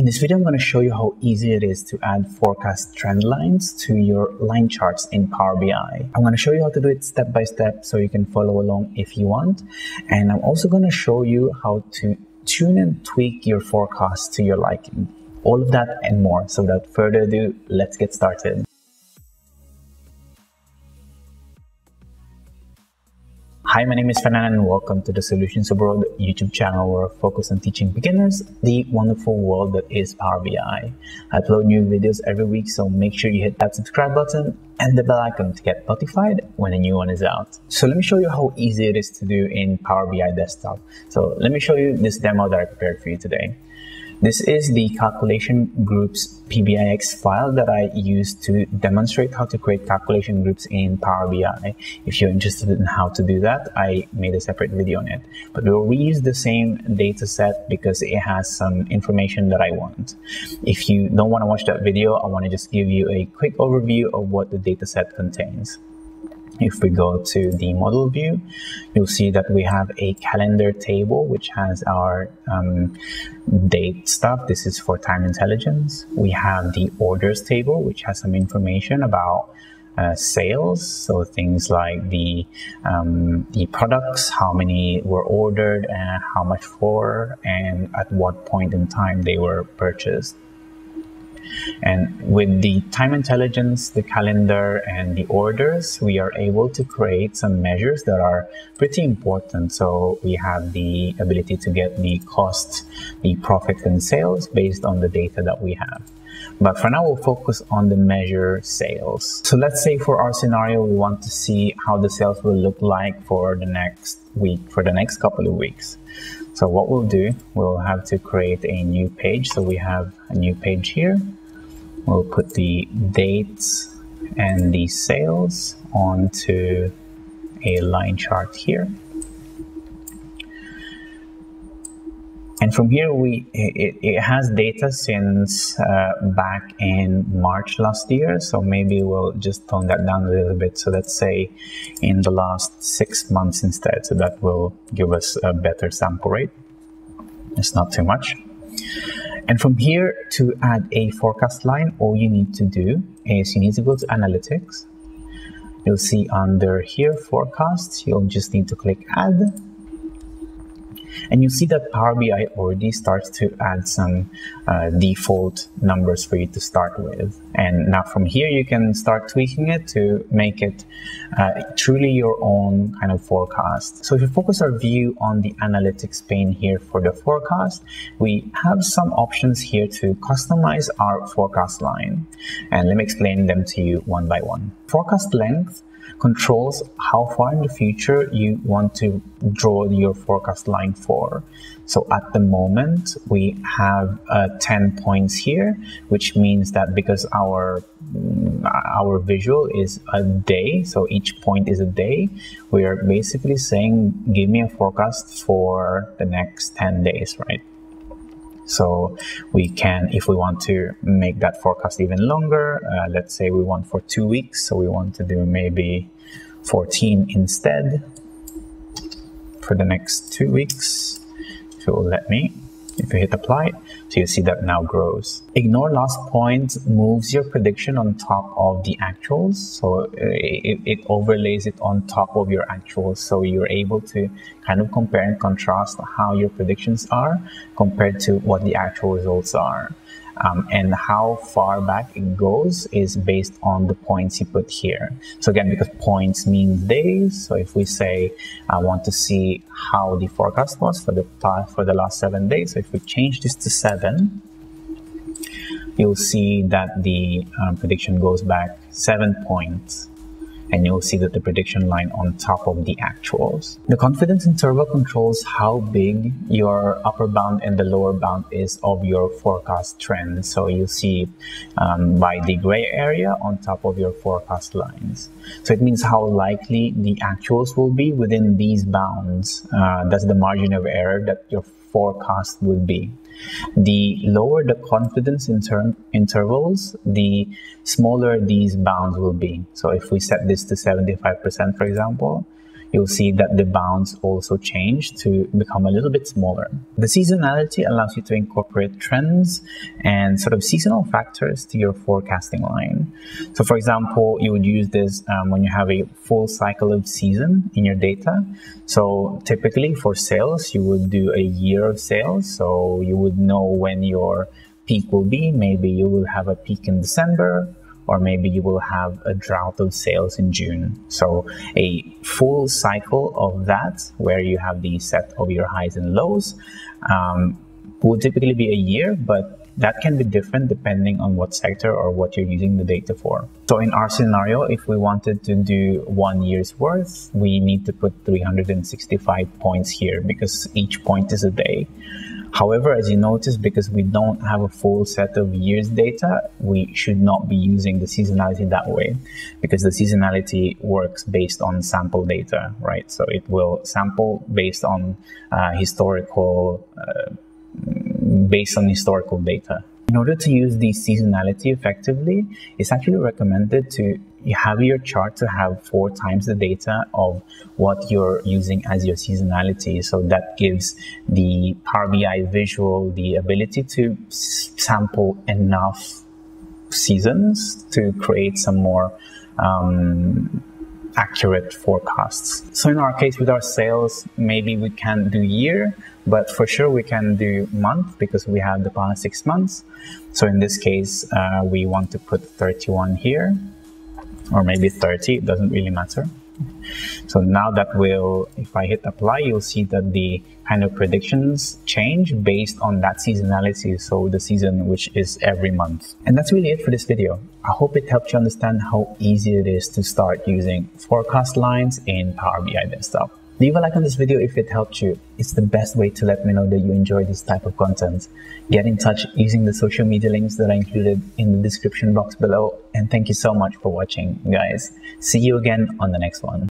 In this video, I'm going to show you how easy it is to add forecast trend lines to your line charts in Power BI. I'm going to show you how to do it step by step so you can follow along if you want. And I'm also going to show you how to tune and tweak your forecast to your liking. All of that and more. So without further ado, let's get started. Hi, my name is Fernan and welcome to the Solutions Abroad YouTube channel where I focus on teaching beginners the wonderful world that is Power BI. I upload new videos every week, so make sure you hit that subscribe button and the bell icon to get notified when a new one is out. So let me show you how easy it is to do in Power BI Desktop. So let me show you this demo that I prepared for you today. This is the calculation groups PBIX file that I use to demonstrate how to create calculation groups in Power BI. If you're interested in how to do that, I made a separate video on it. But we'll reuse the same data set because it has some information that I want. If you don't want to watch that video, I want to just give you a quick overview of what the data set contains. If we go to the model view, you'll see that we have a calendar table which has our um, date stuff. This is for time intelligence. We have the orders table which has some information about uh, sales, so things like the um, the products, how many were ordered, and how much for, and at what point in time they were purchased. And with the time intelligence, the calendar, and the orders, we are able to create some measures that are pretty important. So we have the ability to get the cost, the profit and sales based on the data that we have. But for now, we'll focus on the measure sales. So let's say for our scenario, we want to see how the sales will look like for the next week, for the next couple of weeks. So what we'll do, we'll have to create a new page. So we have a new page here we'll put the dates and the sales onto a line chart here. And from here, we it, it has data since uh, back in March last year. So maybe we'll just tone that down a little bit. So let's say in the last six months instead. So that will give us a better sample rate. It's not too much. And from here to add a forecast line, all you need to do is you need to go to analytics. You'll see under here forecasts, you'll just need to click add and you see that Power BI already starts to add some uh, default numbers for you to start with. And now from here, you can start tweaking it to make it uh, truly your own kind of forecast. So if you focus our view on the analytics pane here for the forecast, we have some options here to customize our forecast line. And let me explain them to you one by one. Forecast length controls how far in the future you want to draw your forecast line for. So at the moment, we have uh, 10 points here, which means that because our our visual is a day, so each point is a day, we are basically saying, give me a forecast for the next 10 days, right? So we can, if we want to make that forecast even longer, uh, let's say we want for two weeks, so we want to do maybe 14 instead for the next two weeks. If it will let me, if you hit apply, so you see that now grows. Ignore last point moves your prediction on top of the actuals. So uh, it, it overlays it on top of your actuals. So you're able to kind of compare and contrast how your predictions are compared to what the actual results are. Um, and how far back it goes is based on the points you put here. So again, because points means days. So if we say I want to see how the forecast was for the for the last seven days, so if we change this to seven, you'll see that the um, prediction goes back seven points and you'll see that the prediction line on top of the actuals. The confidence interval controls how big your upper bound and the lower bound is of your forecast trend. So you see um, by the gray area on top of your forecast lines. So it means how likely the actuals will be within these bounds. Uh, that's the margin of error that your forecast would be. The lower the confidence inter intervals, the smaller these bounds will be. So if we set this to 75%, for example, you'll see that the bounds also change to become a little bit smaller. The seasonality allows you to incorporate trends and sort of seasonal factors to your forecasting line. So, for example, you would use this um, when you have a full cycle of season in your data. So, typically for sales, you would do a year of sales. So, you would know when your peak will be. Maybe you will have a peak in December or maybe you will have a drought of sales in June. So a full cycle of that, where you have the set of your highs and lows, um, will typically be a year, but that can be different depending on what sector or what you're using the data for. So in our scenario, if we wanted to do one year's worth, we need to put 365 points here because each point is a day. However, as you notice, because we don't have a full set of years data, we should not be using the seasonality that way because the seasonality works based on sample data, right? So it will sample based on uh, historical, uh, based on historical data. In order to use the seasonality effectively, it's actually recommended to have your chart to have four times the data of what you're using as your seasonality. So that gives the Power BI visual the ability to sample enough seasons to create some more um, accurate forecasts. So in our case with our sales, maybe we can't do year, but for sure we can do month because we have the past six months. So in this case, uh, we want to put 31 here or maybe 30, it doesn't really matter. So now that will, if I hit apply, you'll see that the kind of predictions change based on that seasonality. So the season, which is every month. And that's really it for this video. I hope it helped you understand how easy it is to start using forecast lines in Power BI Desktop. Leave a like on this video if it helped you. It's the best way to let me know that you enjoy this type of content. Get in touch using the social media links that are included in the description box below. And thank you so much for watching, guys. See you again on the next one.